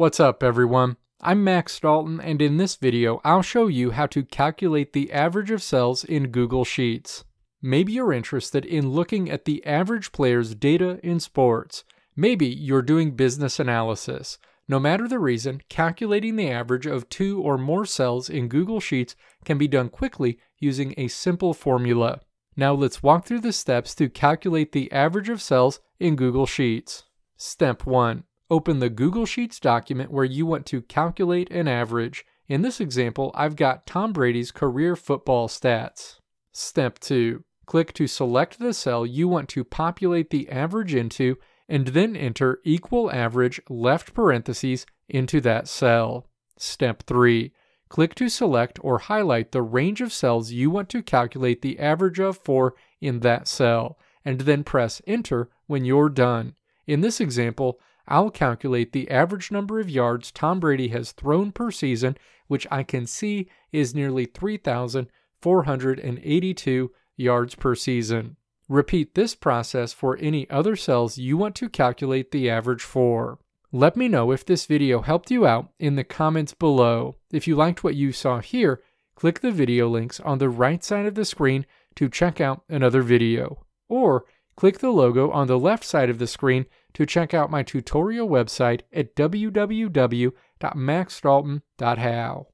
What's up everyone? I'm Max Dalton and in this video I'll show you how to calculate the average of cells in Google Sheets. Maybe you're interested in looking at the average player's data in sports. Maybe you're doing business analysis. No matter the reason, calculating the average of two or more cells in Google Sheets can be done quickly using a simple formula. Now let's walk through the steps to calculate the average of cells in Google Sheets. Step 1. Open the Google Sheets document where you want to calculate an average. In this example, I've got Tom Brady's career football stats. Step 2. Click to select the cell you want to populate the average into and then enter equal average left parentheses into that cell. Step 3. Click to select or highlight the range of cells you want to calculate the average of for in that cell, and then press enter when you're done. In this example, I'll calculate the average number of yards Tom Brady has thrown per season, which I can see is nearly 3,482 yards per season. Repeat this process for any other cells you want to calculate the average for. Let me know if this video helped you out in the comments below. If you liked what you saw here, click the video links on the right side of the screen to check out another video. Or click the logo on the left side of the screen to check out my tutorial website at www.maxdalton.how.